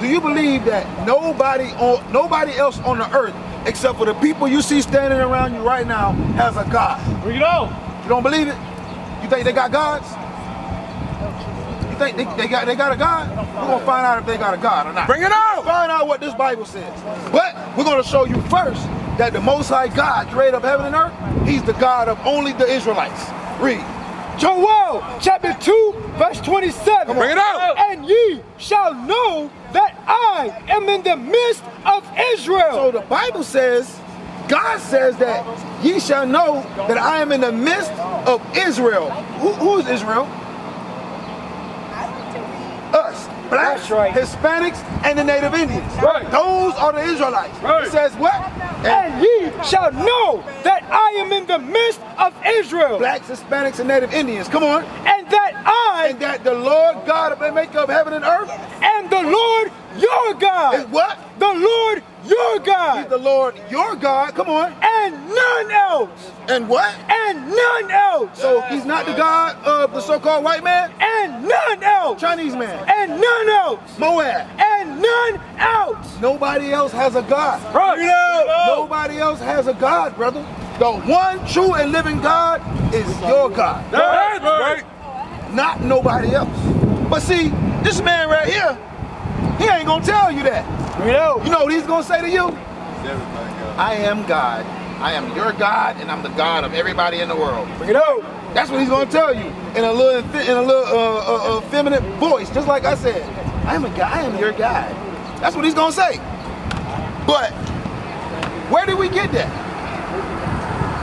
do you believe that nobody on nobody else on the earth except for the people you see standing around you right now has a God? Bring it on. You don't believe it? You think they got gods? You think they, they got they got a God? We're gonna find out if they got a God or not. Bring it on. Find out what this Bible says. But we're gonna show you first that the Most High God, creator of heaven and earth, He's the God of only the Israelites. Read. Joel chapter 2 verse 27. Bring it out. And ye shall know that I am in the midst of Israel. So the Bible says, God says that ye shall know that I am in the midst of Israel. Who, who is Israel? Us. Blacks, right. Hispanics, and the native Indians. Right. Those are the Israelites. Right. It says what? and ye shall know that I am in the midst of Israel. blacks, Hispanics, and native Indians. Come on. And that I And that the Lord God of the maker of heaven and earth And the Lord your is God. what? The Lord your God. He's the Lord your God. Come on. And none else. And what? And none else. So he's not the God of the so-called white man, And none else. Chinese man, And none else. Moab. And none else. Nobody else has a God. Right. You know, nobody else has a God, brother. The one true and living God is your God, That's right. not nobody else. But see, this man right here, he ain't gonna tell you that. You know. You know what he's gonna say to you? I am God. I am your God, and I'm the God of everybody in the world. You know. That's what he's gonna tell you in a little, in a little uh, uh, uh, feminine voice, just like I said. I am a God. I am your God. That's what he's gonna say. But where did we get that?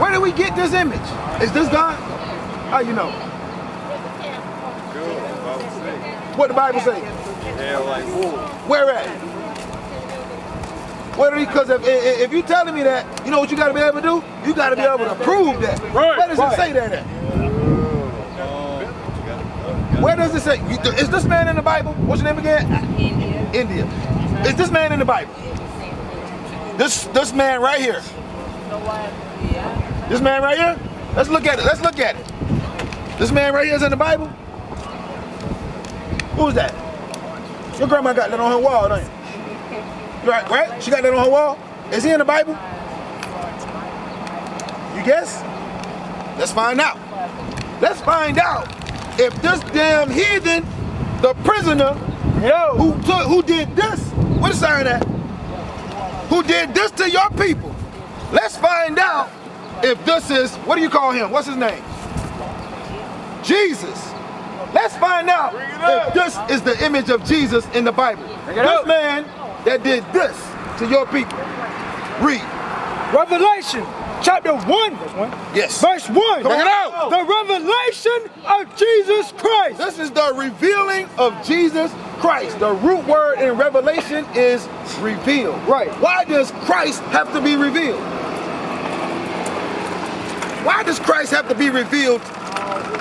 Where did we get this image? Is this God? How you know? What the Bible say? Where at? Where did he? Because if, if if you telling me that, you know what you got to be able to do? You got to be able to prove that. Right, Where does right. it say that at? Where does it say? Is this man in the Bible? What's your name again? India. India. Is this man in the Bible? This this man right here. This man right here. Let's look at it. Let's look at it. This man right here is in the Bible. Who's that? Your grandma got that on her wall, don't you? Right, right? She got that on her wall. Is he in the Bible? You guess? Let's find out. Let's find out if this damn heathen, the prisoner Yo. who took, who did this, what is saying that? Who did this to your people? Let's find out if this is, what do you call him? What's his name? Jesus. Let's find out if this is the image of Jesus in the Bible. This up. man that did this to your people. Read. Revelation chapter 1 verse 1. Yes. Verse 1. Bring it out. The revelation of Jesus Christ. This is the revealing of Jesus Christ. The root word in Revelation is revealed. Right. Why does Christ have to be revealed? Why does Christ have to be revealed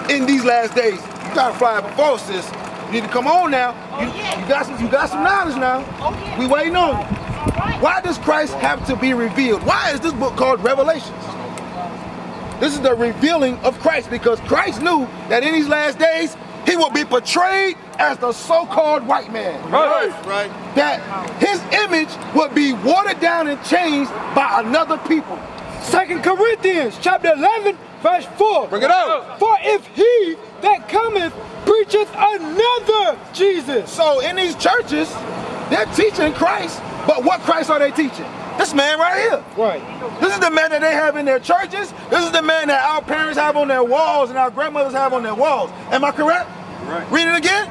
in these last days? You gotta fly before sis. You need to come on now. Oh, you, you got some you got some knowledge now. Oh, we waiting on you. Why does Christ have to be revealed? Why is this book called Revelations? This is the revealing of Christ because Christ knew that in these last days he will be portrayed as the so-called white man. Right. Right. That his image would be watered down and changed by another people. Second Corinthians chapter 11 verse 4. Bring it out. For if he that cometh preacheth another Jesus. So in these churches, they're teaching Christ, but what Christ are they teaching? This man right here. Right. This is the man that they have in their churches. This is the man that our parents have on their walls and our grandmothers have on their walls. Am I correct? Right. Read it again.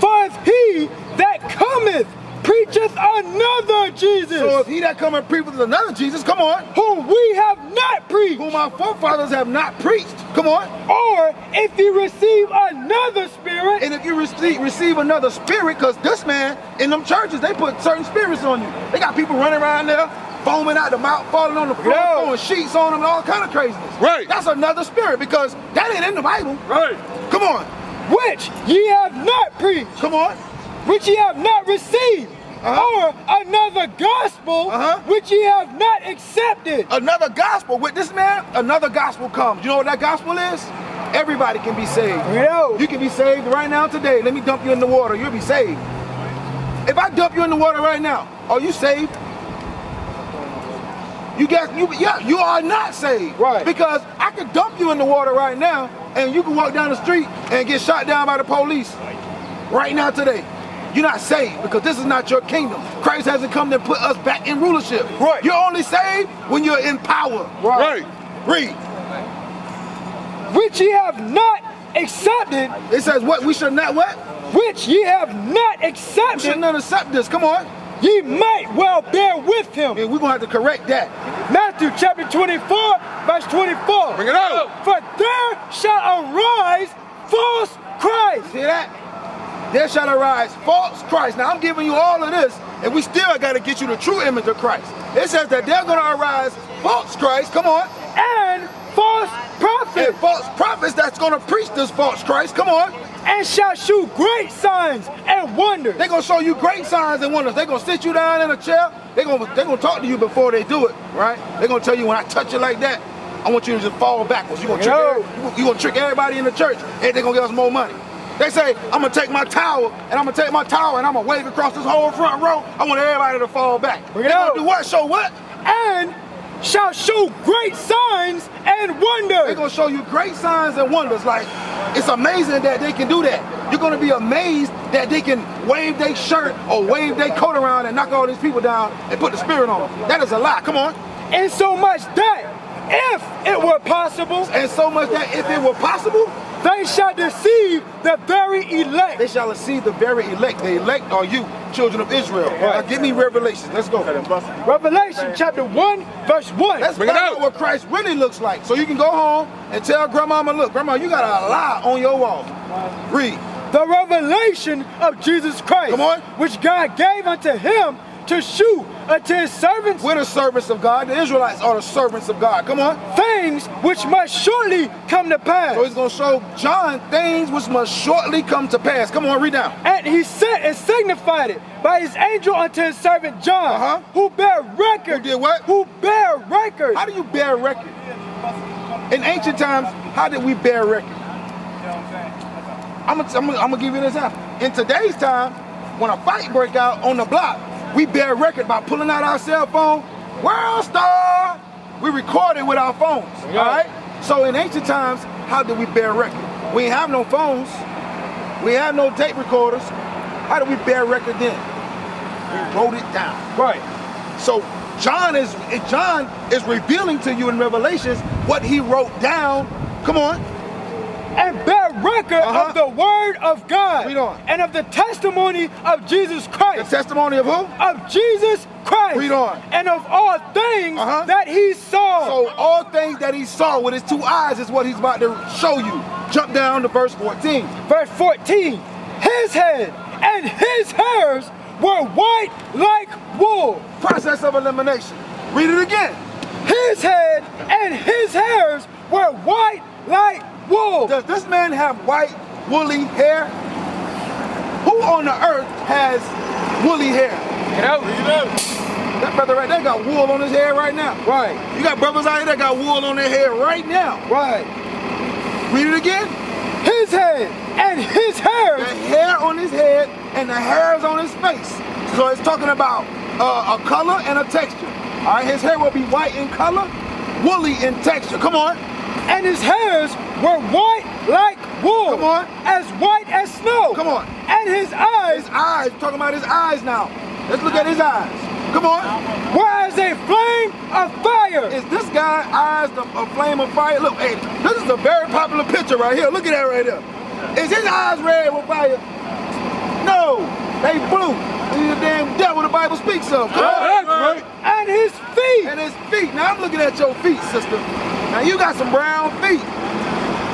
For if he that cometh preacheth another Jesus, So if he that come and preach with another Jesus, come on, whom we have not preached, whom our forefathers have not preached, come on. or if you receive another spirit, And if you receive, receive another spirit, because this man in them churches, they put certain spirits on you. They got people running around there, foaming out the mouth, falling on the floor, Yo. throwing sheets on them, and all kind of craziness. Right. That's another spirit because that ain't in the Bible. Right. Come on, which ye have not preached, come on. which ye have not received, Uh-huh. or another gospel Uh-huh. which ye have not accepted. Another gospel with this man. Another gospel comes. You know what that gospel is? Everybody can be saved. Yo. You can be saved right now today. Let me dump you in the water. You'll be saved. If I dump you in the water right now, are you saved? You guys, you yeah, you are not saved. Right. Because I could dump you in the water right now, and you can walk down the street and get shot down by the police. Right now today. You're not saved because this is not your kingdom. Christ hasn't come to put us back in rulership. Right. You're only saved when you're in power. Right. right. Read. Which ye have not accepted, It says what? We should not what? which ye have not We should accepted, not accept this. Come on. ye might well bear with him. And we're gonna have to correct that. Matthew chapter 24, verse 24. Bring it out. For there shall arise false Christ. See that? There shall arise false Christ. Now I'm giving you all of this, and we still got to get you the true image of Christ. It says that they're going to arise false Christ. Come on. and false And prophets, false prophets that's going to preach this false Christ. Come on. and shall shew great signs and wonders. They're going to show you great signs and wonders. They're going to sit you down in a chair. They're going to, they're going to talk to you before they do it, right? They're going to tell you when I touch you like that, I want you to just fall backwards. You're going to trick, Yo. every- you going to trick everybody in the church, and they're going to give us more money. They say, I'm going to take my towel, and I'm going to take my towel, and I'm going to wave across this whole front row. I want everybody to fall back. Bring it They're out. gonna do what? Show what? and shall show great signs and wonders. They're gonna show you great signs and wonders. Like it's amazing that they can do that. You're gonna be amazed that they can wave their shirt or wave their coat around and knock all these people down and put the spirit on them. That is a lie. Come on. And so much that, if it were possible, And so much that if it were possible, they shall deceive the very elect. they shall deceive the very elect. The elect are you, children of Israel. Now give me Revelation. Let's go. Revelation chapter 1, verse 1. Let's Bring it find out. out what Christ really looks like. So you can go home and tell grandmama, look, grandma, you got a lie on your wall. Read. the revelation of Jesus Christ, Come on. which God gave unto him to shew unto his servants We're the servants of God. The Israelites are the servants of God. Come on. things which must shortly come to pass. So he's going to show John things which must shortly come to pass. Come on, read down. And he sent and signified it by his angel unto his servant John, Uh-huh. who bear record. Who did what? Who bear record. How do you bear record? In ancient times, how did we bear record? I'm gonna, I'm gonna, I'm gonna give you an example. In today's time, when a fight break out on the block, we bear record by pulling out our cell phone. World star. We record it with our phones. Yeah. All right. So in ancient times, how did we bear record? We have no phones. We have no tape recorders. How did we bear record then? We wrote it down. Right. So John is John is revealing to you in Revelations what he wrote down. Come on. And bear record Uh-huh. of the word of God. And of the testimony of Jesus Christ. The testimony of who? of Jesus Christ. Read on. And of all things Uh-huh. that he saw. So all things that he saw with his two eyes is what he's about to show you. Jump down to verse 14. Verse 14. His head and his hairs were white like wool. Process of elimination. Read it again. His head and his hairs were white like wool. Does this man have white, woolly hair? Who on the earth has woolly hair? Get out. That brother right there got wool on his hair right now. Right, You got brothers out here that got wool on their hair right now. right. Read it again. His head and his hair. the hair on his head and the hairs on his face. So it's talking about uh, a color and a texture. All right, his hair will be white in color, woolly in texture. Come on. And his hairs were white like wool. Come on. As white as snow. Come on. And his eyes His eyes, talking about his eyes now. Let's look at his eyes. Come on. were as a flame of fire. Is this guy eyes the, a flame of fire? Look, hey, this is a very popular picture right here. Look at that right there. Is his eyes red with fire? No, they blue. He's the damn devil the Bible speaks of. Come on. right. And his feet and his feet. Now I'm looking at your feet, sister. Now you got some brown feet.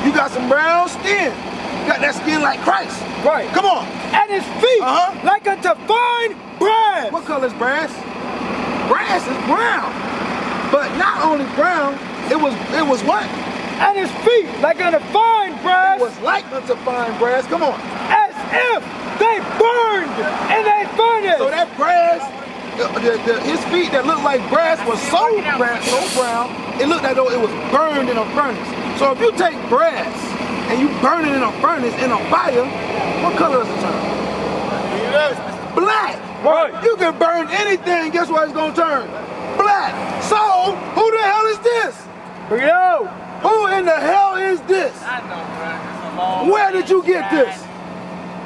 You got some brown skin. You got that skin like Christ. Right. Come on. and his feet Uh-huh. like unto fine brass. What color is brass? Brass is brown. But not only brown, it was it was what? And his feet like unto fine brass. It was like unto fine brass. Come on. as if they burned in a furnace. So that brass, the, the, the- his feet that looked like brass was so brass, so brown, it looked like though it was burned in a furnace. So if you take brass and you burn it in a furnace in a fire, what color does it turn? Black. Right. You can burn anything, guess what it's gonna turn? Black. So, who the hell is this? Bring it out. Who in the hell is this? I know, bro. It's a long Where did you get this?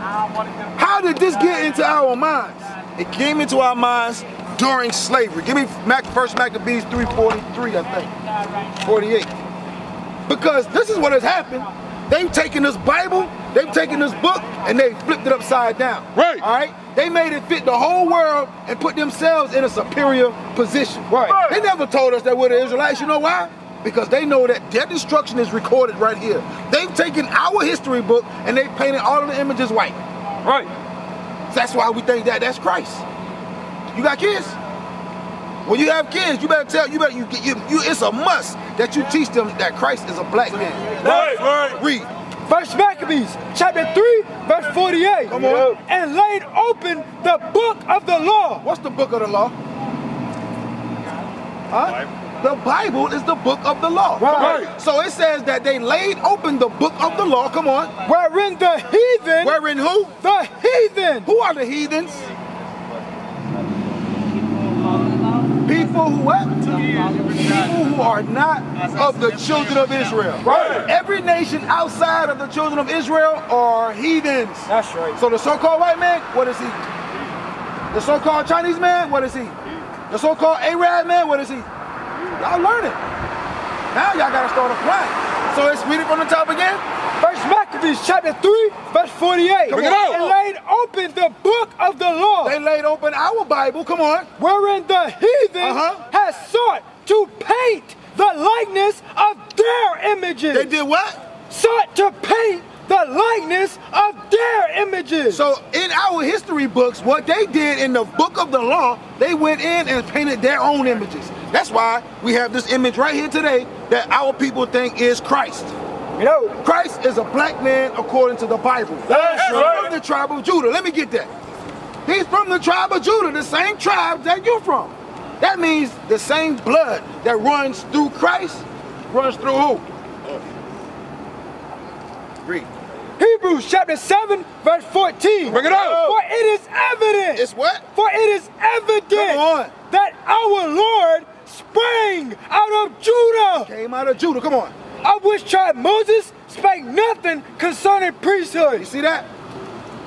I don't wanna get- How did this get into our minds? It came into our minds during slavery. Give me Mac, First Maccabees 343, I think. 48. Because this is what has happened. They've taken this Bible, they've taken this book, and they flipped it upside down. Right. All right? They made it fit the whole world and put themselves in a superior position. Right. They never told us that we're the Israelites. You know why? Because they know that their destruction is recorded right here. They've taken our history book and they painted all of the images white. Right. That's why we think that that's Christ. You got kids? When you have kids, you better tell you better you get you, you it's a must that you teach them that Christ is a black man. Right, right. Read. First Maccabees, chapter 3, verse 48. Come on. And laid open the book of the law. What's the book of the law? Huh? The Bible is the book of the law. Right. So it says that they laid open the book of the law. Come on. Wherein the heathen, Wherein who? the heathen, Who are the heathens? People who what? People who are not of the children of Israel. Right. Every nation outside of the children of Israel are heathens. That's right. So the so-called white man, what is he? The so-called Chinese man, what is he? The so-called Arab man, what is he? Y'all learning. Now y'all gotta start applying. So let's read it from the top again. First Maccabees, chapter 3, verse 48. Bring it out. And laid open the book of the law. They laid open our Bible. Come on. wherein the heathen Uh-huh. has sought to paint the likeness of their images. They did what? sought to paint the likeness of their images. So in our history books, what they did in the book of the law, they went in and painted their own images. That's why we have this image right here today that our people think is Christ. you know, Christ is a black man according to the Bible. That's He's right. from the tribe of Judah. Let me get that. He's from the tribe of Judah, the same tribe that you're from. That means the same blood that runs through Christ runs through who? Read. Hebrews chapter 7, verse 14. Bring it up. For it is evident. It's what? For it is evident Come on. that our Lord sprang out of Judah, Came out of Judah. Come on. of which tribe Moses spake nothing concerning priesthood. You priesthood. see that?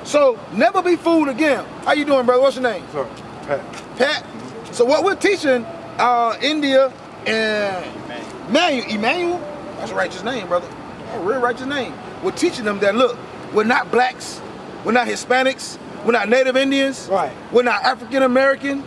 So never be fooled again. How you doing, brother? What's your name? Sorry. Pat. Pat. So what we're teaching uh, India and Emmanuel, Emmanuel, that's a righteous name, brother. A real righteous name. We're teaching them that look, we're not blacks, we're not Hispanics, we're not Native Indians, Right. we're not African American.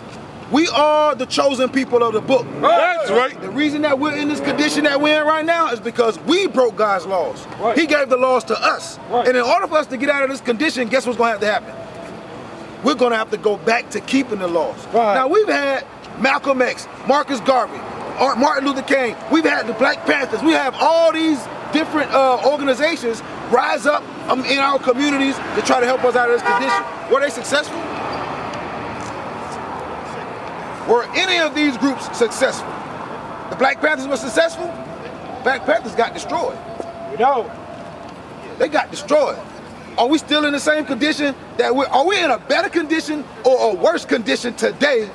We are the chosen people of the book. That's right. The reason that we're in this condition that we're in right now is because we broke God's laws. Right. He gave the laws to us. Right. And in order for us to get out of this condition, guess what's going to have to happen? We're going to have to go back to keeping the laws. Right. Now, we've had Malcolm X, Marcus Garvey, Martin Luther King. We've had the Black Panthers. We have all these different uh, organizations rise up um, in our communities to try to help us out of this condition. Were they successful? Were any of these groups successful? The Black Panthers were successful? Black Panthers got destroyed. You know, They got destroyed. Are we still in the same condition that we are we in a better condition or a worse condition today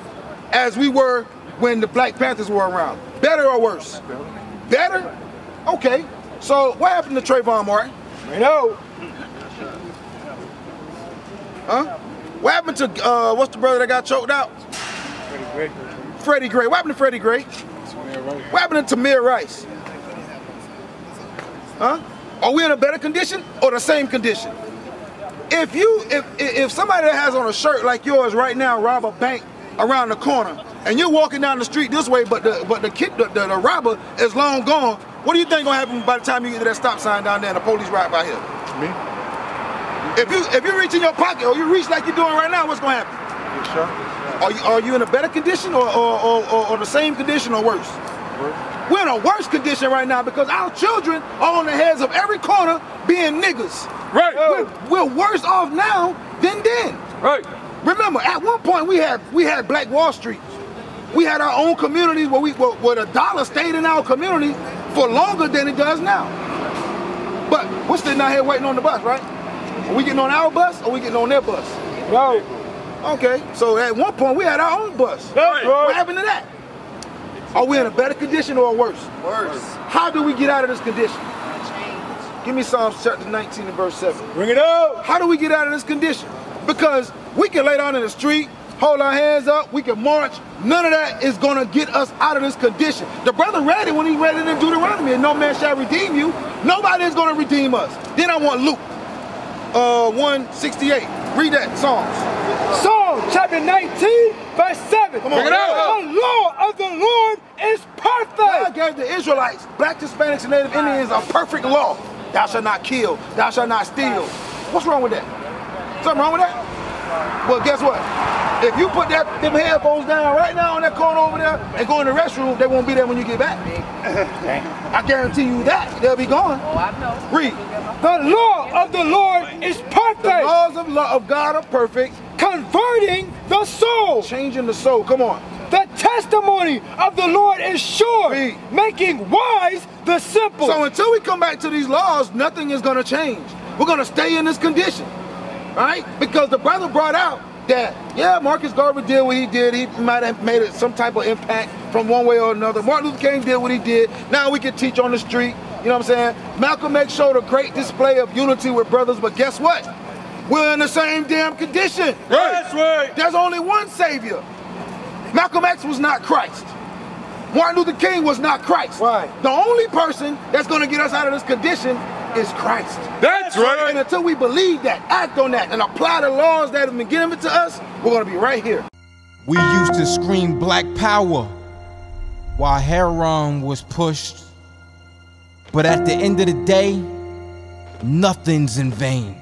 as we were when the Black Panthers were around? Better or worse? Better? Okay. So what happened to Trayvon Martin? you know, Huh? What happened to uh what's the brother that got choked out? Freddie Gray. What happened to Freddie Gray? What happened to Tamir Rice? Huh? Are we in a better condition or the same condition? If you if if somebody that has on a shirt like yours right now rob a bank around the corner and you're walking down the street this way but the but the kid the, the, the robber is long gone, what do you think gonna happen by the time you get to that stop sign down there and the police ride by here? Me? If you if you reach in your pocket or you reach like you're doing right now, what's gonna happen? You sure? Are you are you in a better condition or or, or, or, the same condition or worse? We're in a worse condition right now because our children are on the heads of every corner being niggas. Right. We're, we're worse off now than then. Right. Remember, at one point we had we had Black Wall Street. We had our own communities where we where, where the dollar stayed in our community for longer than it does now. But we're sitting out here waiting on the bus, right? Are we getting on our bus or we getting on their bus? yo, Okay, so at one point we had our own bus. Right. What happened to that? Are we in a better condition or worse? Worse. How do we get out of this condition? Give me Psalms chapter 19 and verse 7. Bring it up. How do we get out of this condition? Because we can lay down in the street, hold our hands up, we can march. None of that is gonna get us out of this condition. The brother read it when he read it in Deuteronomy, and no man shall redeem you. Nobody is gonna redeem us. Then I want Luke uh, 168. Read that, Psalms. Psalm chapter 19, verse 7. Come on. Bring it out. The law of the Lord is perfect. God gave the Israelites, black Hispanics, and Native Indians a perfect law. Thou shalt not kill, thou shalt not steal. What's wrong with that? Something wrong with that? Well, guess what? If you put that them headphones down right now on that corner over there and go in the restroom, they won't be there when you get back. I guarantee you that. They'll be gone. Oh, I know. Read. The law of the Lord is perfect. The laws of, law of God are perfect, converting the soul. changing the soul. Come on. The testimony of the Lord is sure, Read. making wise the simple. So until we come back to these laws, nothing is going to change. We're going to stay in this condition, right? Because the brother brought out that, yeah, Marcus Garvey did what he did. He might have made it some type of impact from one way or another. Martin Luther King did what he did. Now we can teach on the street. You know what I'm saying? Malcolm X showed a great display of unity with brothers, but guess what? We're in the same damn condition. That's right. There's only one Savior. Malcolm X was not Christ. Martin Luther King was not Christ. Right. The only person that's going to get us out of this condition is Christ. That's right. And until we believe that, act on that, and apply the laws that have been given to us, we're going to be right here. We used to scream black power while heroin was pushed. But at the end of the day, nothing's in vain.